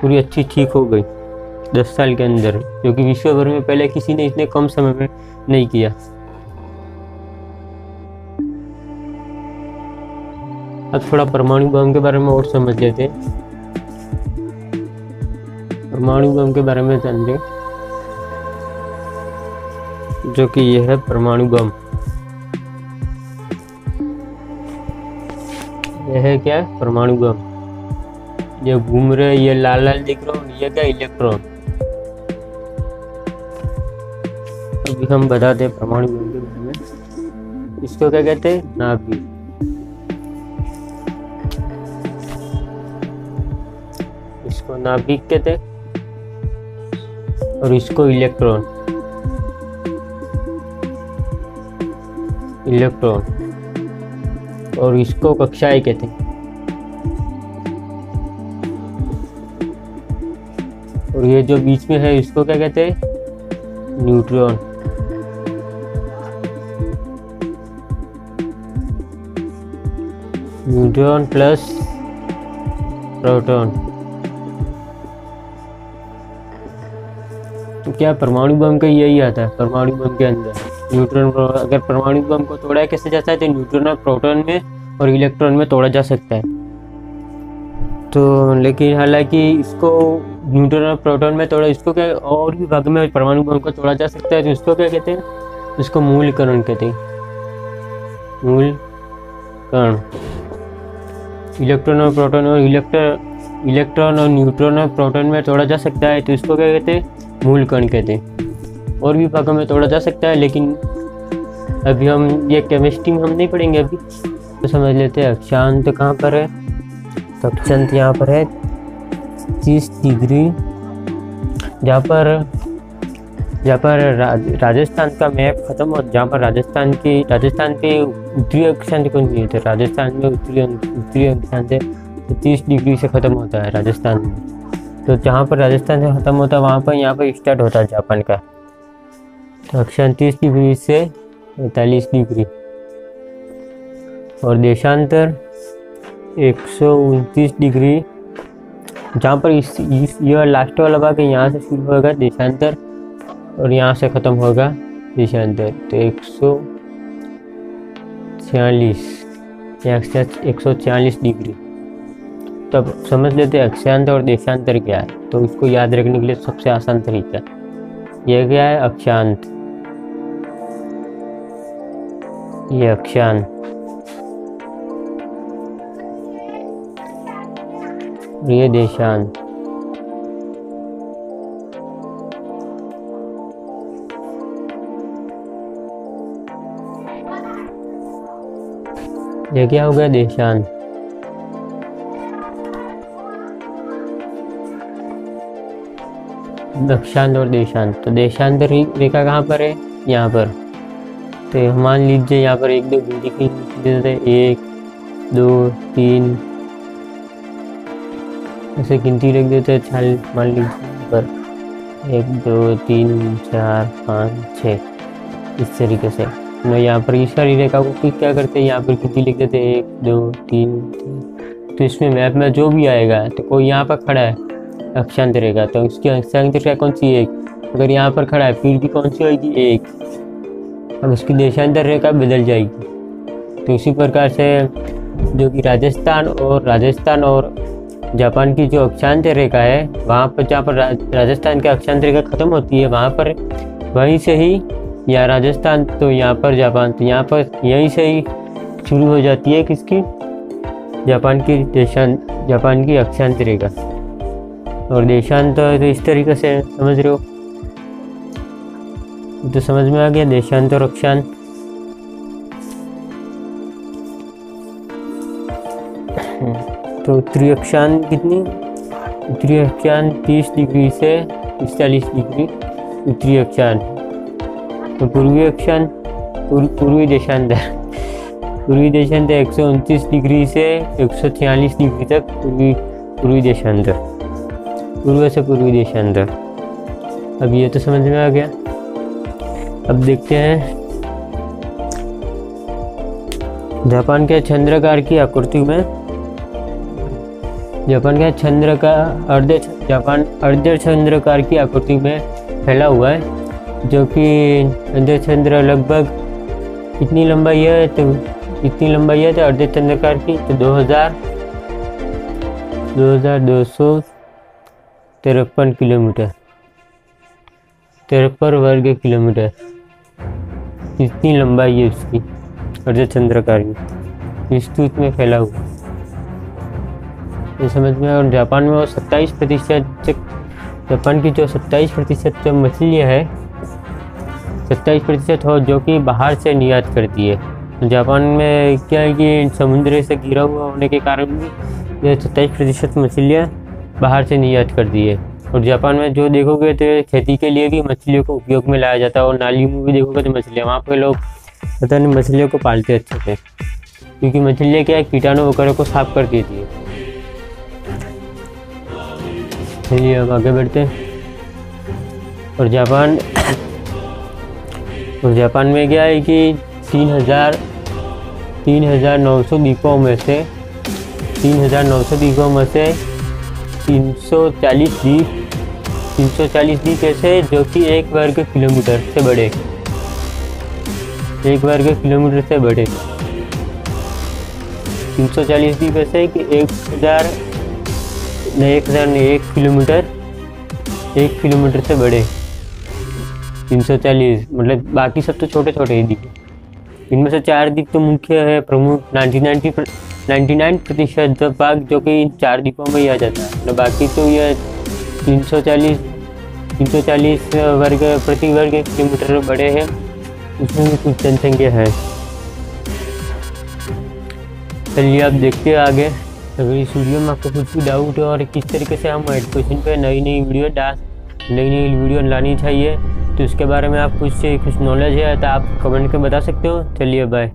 पूरी अच्छी ठीक हो गई दस साल के अंदर, क्योंकि विश्व भर में पहले किसी ने इतने कम समय में नहीं किया। अब थोड़ा परमाणु बम के बारे में और समझ लेते हैं। परमाणु बम के बारे में समझे जो कि यह है परमाणु बम। यह है क्या? परमाणु बम ये घूम रहे ये लाल लाल दिख रहा हूँ, ये क्या इलेक्ट्रॉन अभी हम बताते हैं परमाणु बम के बारे में। इसको क्या कहते हैं? नाभिक। इसको नाभिक कहते और इसको इलेक्ट्रॉन इलेक्ट्रॉन और इसको कक्षाएँ कहते हैं। और ये जो बीच में है, इसको क्या कहते हैं? न्यूट्रॉन। Neutron plus proton. तो क्या परमाणु बम का यही आता है? परमाणु बम के अंदर। न्यूट्रॉन अगर परमाणु बम को तोड़ा कैसे जाता है? तो न्यूट्रॉन और प्रोटॉन में और इलेक्ट्रॉन में तोड़ा जा सकता है। तो लेकिन हालाँकि इसको न्यूट्रॉन और प्रोटॉन में तोड़ा, इसको क्या और भी भाग में परमाणु बम को तोड़ा जा सकता है? तो इसको क्या कहते हैं? इसको मूलकरण कहते हैं। मूल कर्ण इलेक्ट्रॉन और प्रोटॉन और इलेक्ट्रॉन इलेक्ट्रॉन और न्यूट्रॉन और प्रोटॉन में तोड़ा जा सकता है तो इसको क्या कहते हैं? मूल कण कहते हैं। और भी भागों में तोड़ा जा सकता है, लेकिन अभी हम ये केमिस्ट्री में हम नहीं पढ़ेंगे अभी। तो समझ लेते हैं अक्षांत कहाँ पर है? तो अक्षांत यहाँ पर है, तीस डिग्री। जहाँ पर जहाँ पर राजस्थान का मैप खत्म हो, जहाँ पर राजस्थान की, राजस्थान के उत्तरी अक्षांत कौन नहीं थे राजस्थान में उत्तरी उत्तरी अक्षांत है तो तीस डिग्री से ख़त्म होता है राजस्थान में। तो जहाँ पर राजस्थान से ख़त्म होता है, वहाँ पर यहाँ पर स्टार्ट होता है जापान का। तो अक्षांतीस डिग्री से पैंतालीस डिग्री। और देशांतर एक सौ उनतीस डिग्री। जहाँ पर इस, इस यह लास्ट वाला भाग यहाँ से शुरू होगा देशांतर और यहाँ से ख़त्म होगा देशांतर। तो एक सौ छियालीस एक सौ छियालीस डिग्री। तब समझ लेते हैं अक्षांत और देशांतर क्या है। तो इसको याद रखने के लिए सबसे आसान तरीका। यह क्या है? अक्षांत। Reaction Radiation ये क्या हो गया देशान? दक्षांत और देशांत तो देशांत तो रेखा कहाँ पर है? यहाँ पर। तो मान लीजिए यहाँ पर एक दो देते एक, दो, तीन, ऐसे गिनती लिख देते हैं। चाल, मान लीजिए पर एक, दो, तीन, चार, पाँच, छः, इस तरीके से। मैं यहाँ पर इस सारी रेखा को क्या करते हैं। यहाँ पर गिनती लिख देते हैं। एक, दो, तीन तीन तो इसमें मैप में जो भी आएगा तो कोई यहाँ पर खड़ा है। अक्षांत रेखा तो उसकी अक्षांत रेखा कौन सी एक, अगर यहाँ पर खड़ा है, फिर भी कौन सी होगी? एक। अब उसकी देशांतर रेखा बदल जाएगी। तो इसी प्रकार से जो कि राजस्थान और राजस्थान और जापान की जो अक्षांत रेखा है, वहाँ पर जहाँ पर राजस्थान की अक्षांत रेखा खत्म होती है, वहाँ पर वहीं से ही, या राजस्थान तो यहाँ पर जापान तो यहाँ पर यहीं से ही शुरू हो जाती है किसकी जापान की देशांत जापान की अक्षांत रेखा। और देशांत तो इस तरीके से, समझ रहे हो? तो समझ में आ गया देशांतर अक्षांत तो उत्तरी अक्षांत कितनी? उत्तरी अक्षांत तीस डिग्री से पिस्तालीस डिग्री उत्तरी अक्षांत तो पूर्वी अक्षांत पूर्वी देशांतर पूर्वी देशांतर एक सौ उनतीस डिग्री से एक सौ छियालीस डिग्री तक पूर्वी पूर्वी देशांतर पूर्व से पूर्वी देशांतर अब ये तो समझ में आ गया। अब देखते हैं। जापान के चंद्रकार की आकृति में। जापान के चंद्र का अर्ध, जापान अर्ध चंद्रकार की आकृति में फैला हुआ है, जो कि अर्ध चंद्र लगभग इतनी लंबाई है तो इतनी लंबाई है तो अर्ध चंद्रकार की तो 2000 2200 तिरपन किलोमीटर, तिरपन वर्ग किलोमीटर। इतनी लंबाई है उसकी अर्ध चंद्रकार की विस्तृत में फैला हुआ ये समझ में और जापान में वो सत्ताईस प्रतिशत जापान की जो सत्ताईस प्रतिशत जो मछलियाँ है, सत्ताईस प्रतिशत हो जो कि बाहर से निर्यात करती है। जापान में क्या है कि समुद्र से घिरा हुआ होने के कारण भी सत्ताईस प्रतिशत मछलियाँ बाहर से निर्यात करती है। और जापान में जो देखोगे तो खेती के लिए भी मछलियों को उपयोग में लाया जाता है और नालियों में भी देखोगे तो मछलियाँ, वहाँ पे लोग पता नहीं मछलियों को पालते अच्छे से, क्योंकि मछलियाँ क्या है, कीटाणु वगैरह को साफ़ कर देती है। चलिए अब आगे बढ़ते हैं। और जापान और जापान में क्या है कि तीन हज़ार तीन हज़ार नौ सौ द्वीपों में से, तीन हज़ार नौ सौ द्वीपों में से 340 द्वीप 340 द्वीप ऐसे जो कि एक वर्ग किलोमीटर से बड़े। एक वर्ग किलोमीटर से बड़े। 340 द्वीप ऐसे कि एक हज़ार, नहीं, एक हज़ार नहीं, एक किलोमीटर एक किलोमीटर से बड़े। 340 मतलब बाकी सब तो छोटे छोटे ही द्वीप इनमें से चार द्वीप तो मुख्य है, प्रमुख, नाइन्टी नाइन्टी 99 प्रतिशत भाग जो कि चार द्वीपों में ही आ जाता है। तो बाकी तो ये 340 340 वर्ग, प्रति वर्ग किलोमीटर बड़े हैं। उसमें भी कुछ जनसंख्या है। चलिए आप देखते हैं आगे। अगर इस वीडियो में आपको कुछ भी डाउट है और किस तरीके से हम एजुकेशन पे नई नई वीडियो डाल नई नई वीडियो लानी चाहिए तो उसके बारे में आप कुछ कुछ नॉलेज है तो आप कमेंट कर बता सकते हो। चलिए बाय